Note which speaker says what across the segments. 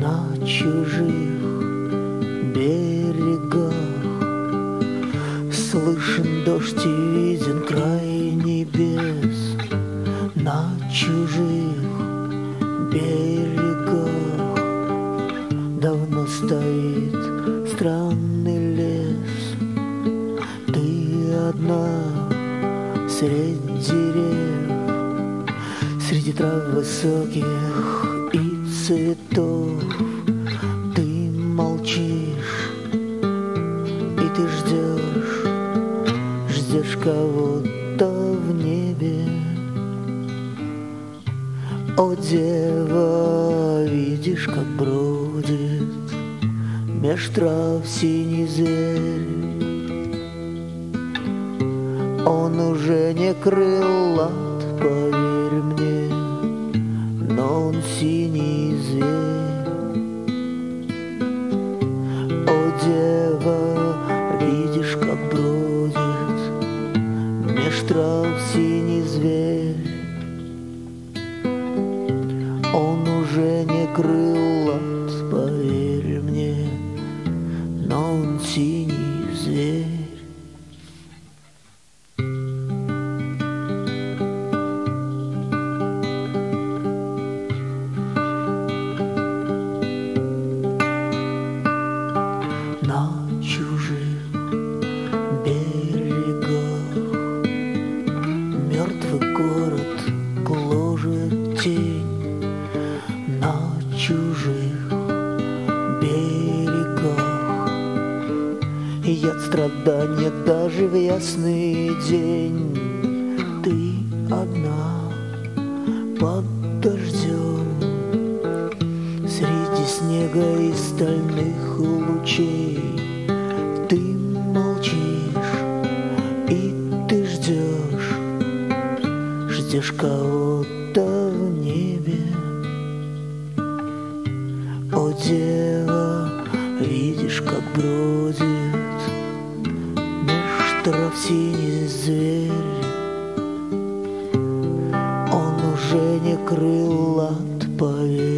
Speaker 1: на чужих берегах. Слышен дождь и виден край небес на чужих берегах. Давно стоит странный лес, ты одна среди дерев, среди трав высоких и цветов. Ты молчишь и ты ждешь Ждешь кого-то в небе. О, дева, видишь, как бродит Меж трав синий зверь. Он уже не крылат, синий зверь. О, дева, видишь, как бродит Меж трав синий зверь. Он уже не крылат, на чужих берегах. Мертвый город гложет тень на чужих берегах. И от страдания даже в ясный день Ты одна под дождем Среди снега и стальных лучей. Ты молчишь и ты ждешь Ждешь кого-то в небе. О, дева, видишь, как бродит Меж трав синий зверь. Он уже не крылат, поверь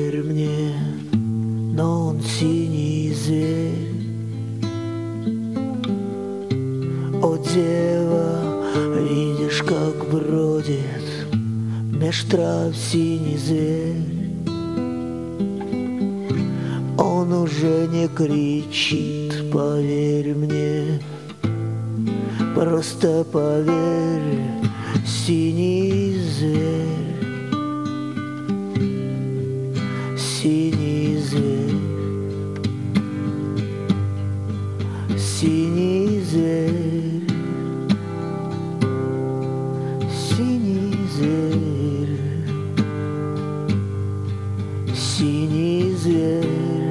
Speaker 1: Но он синий зверь О, дева, видишь, как бродит Меж трав синий зверь Он уже не кричит, поверь мне. Просто поверь, синий зверь easier.